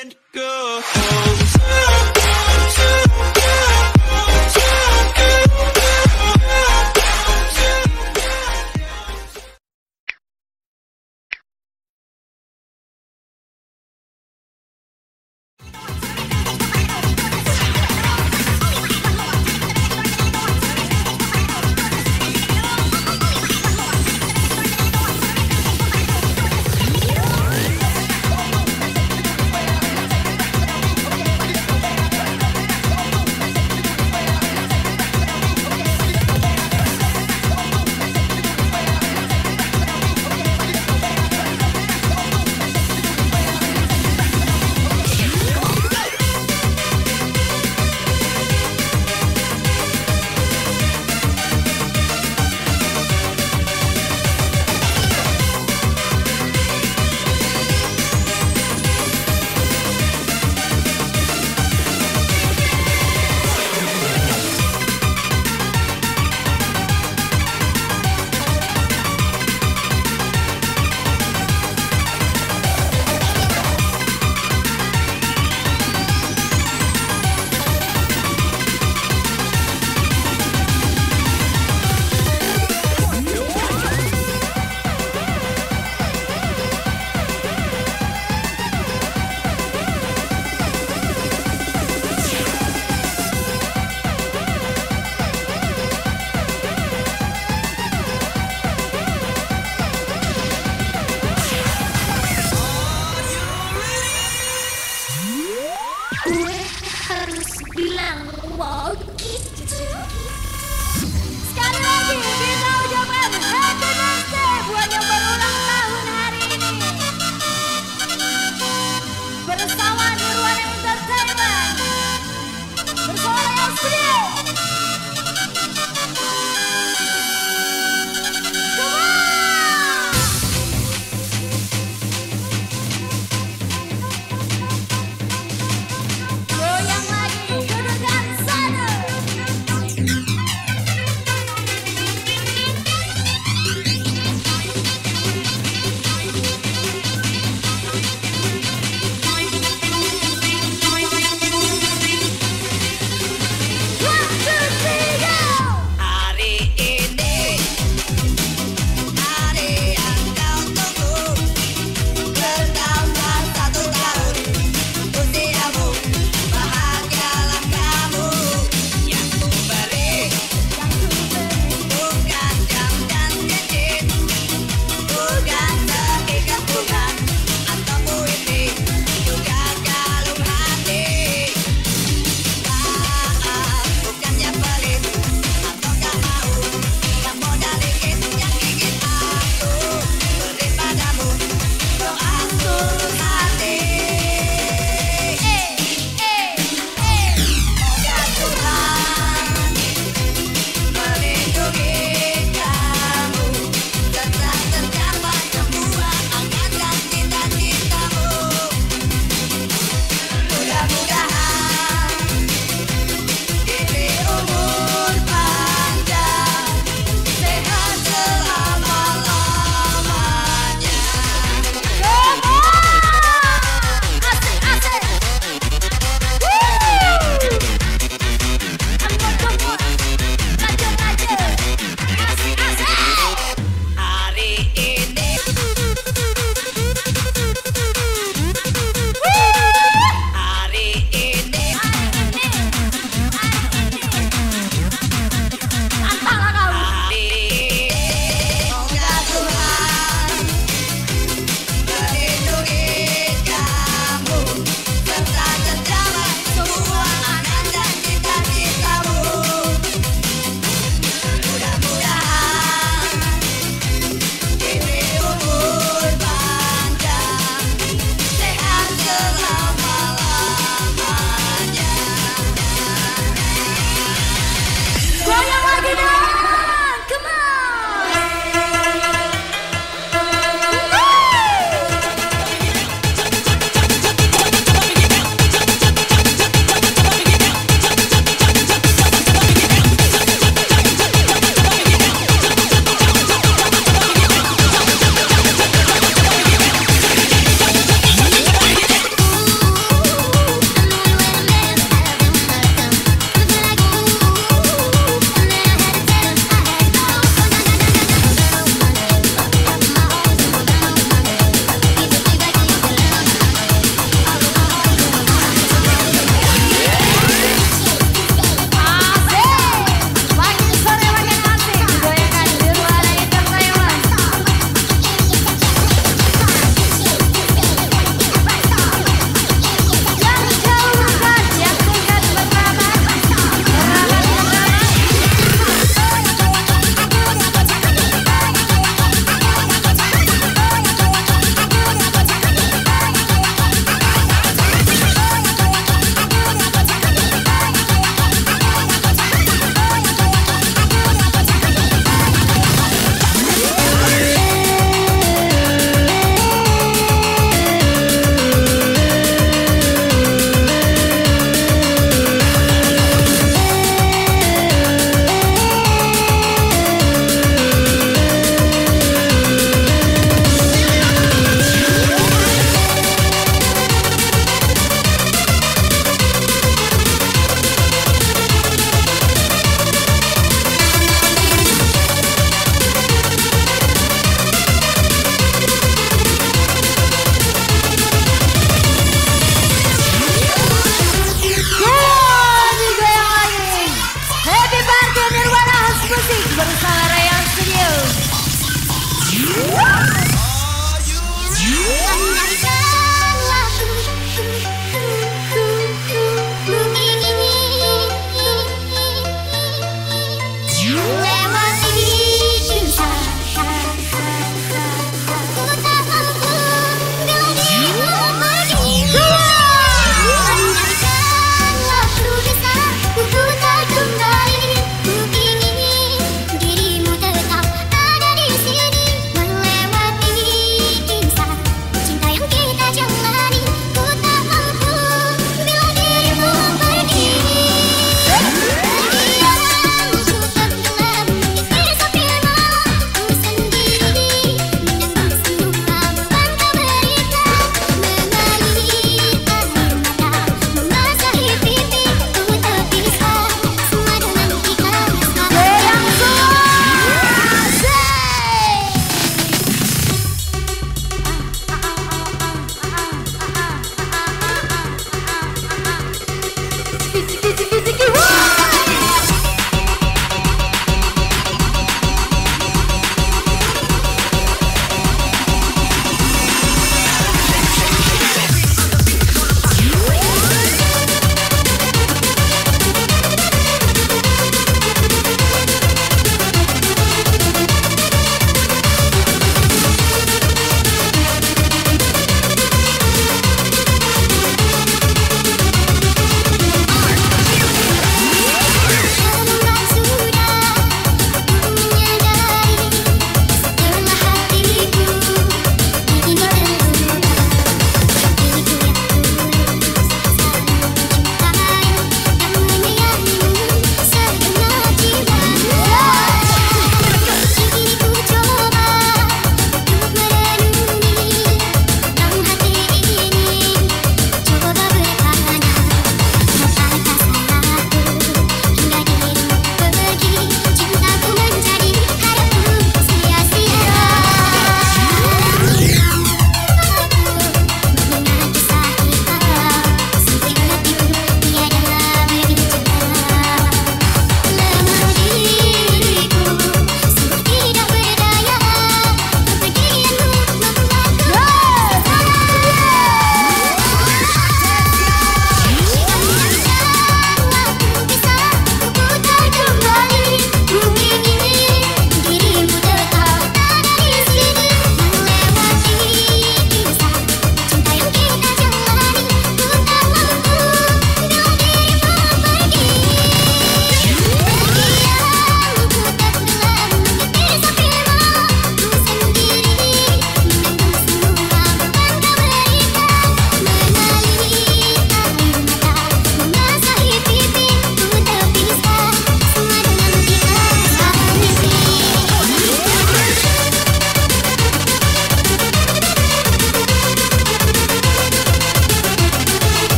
and go.